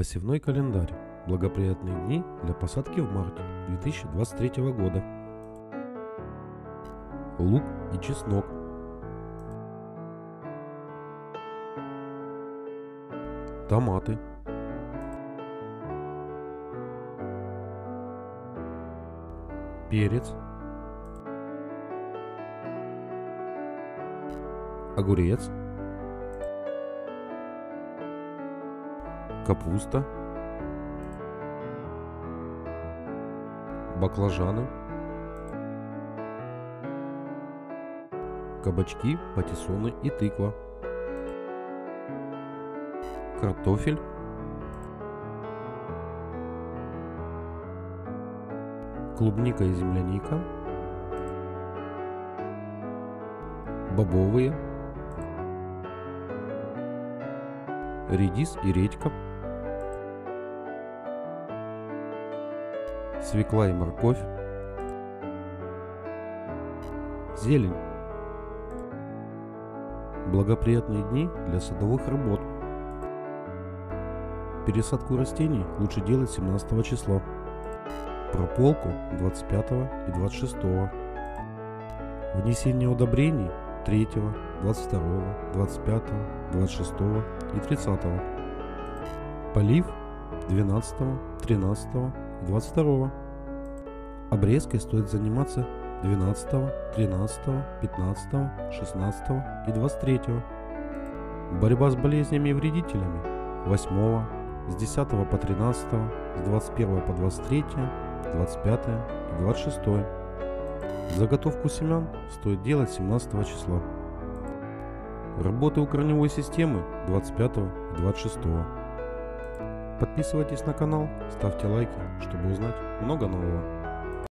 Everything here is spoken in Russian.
Посевной календарь. Благоприятные дни для посадки в марте 2023 года. Лук и чеснок. Томаты. Перец. Огурец. Капуста, баклажаны, кабачки, патиссоны и тыква, картофель, клубника и земляника, бобовые, редис и редька, свекла и морковь, зелень. Благоприятные дни для садовых работ. Пересадку растений лучше делать 17 числа. Прополку 25 и 26. Внесение удобрений 3, 22, 25, 26 и 30. Полив 12, 13 и 22. Обрезкой стоит заниматься 12, 13, 15, 16 и 23. Борьба с болезнями и вредителями 8, с 10 по 13, с 21 по 23, 25 и 26. Заготовку семян стоит делать 17 числа. Работы у корневой системы 25 и 26. Подписывайтесь на канал, ставьте лайки, чтобы узнать много нового.